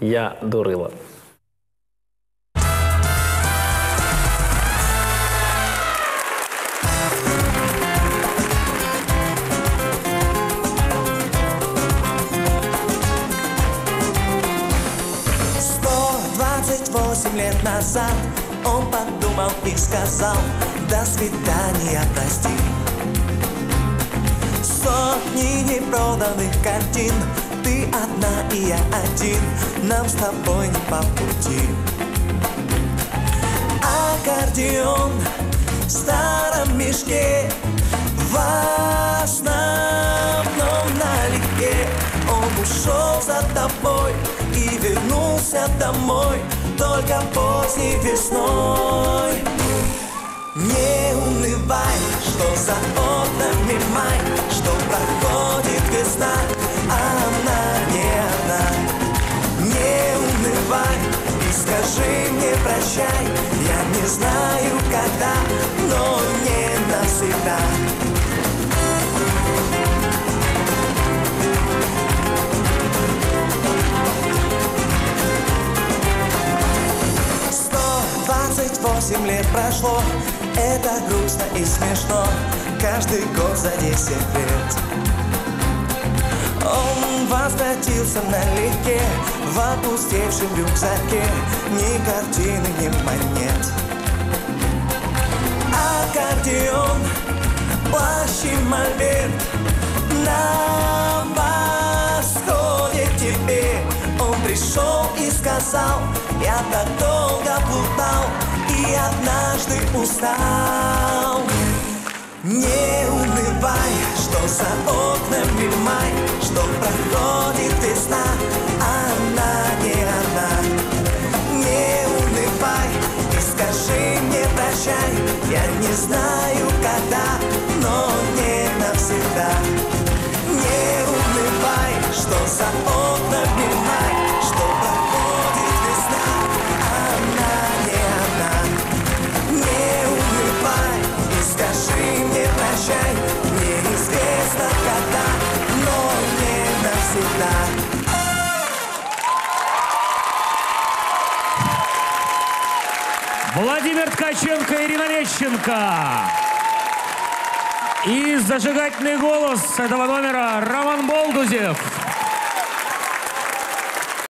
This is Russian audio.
Я дурила. Назад Он подумал и сказал До свидания, прости Сотни непроданных картин Ты одна и я один. Нам с тобой не по пути. Аккордеон в старом мешке. В основном налегке. Он ушел за тобой и вернулся домой. Только поздней весной. Не скажи мне прощай, я не знаю когда, но не навсегда. Сто двадцать восемь лет прошло, это грустно и смешно, каждый год за десять лет. Возвратился налегке в опустевшем рюкзаке, ни картины, ни монет. Аккордеон, плащ и мольберт. На восходе тебе. Он пришел и сказал, я так долго плутал И однажды устал Не унывай, что за окнами май Что проходит весна, она не она Не унывай и скажи мне прощай Я не знаю навсегда Владимир Ткаченко Ирина Лещенко. И зажигательный голос этого номера Роман Болдузев.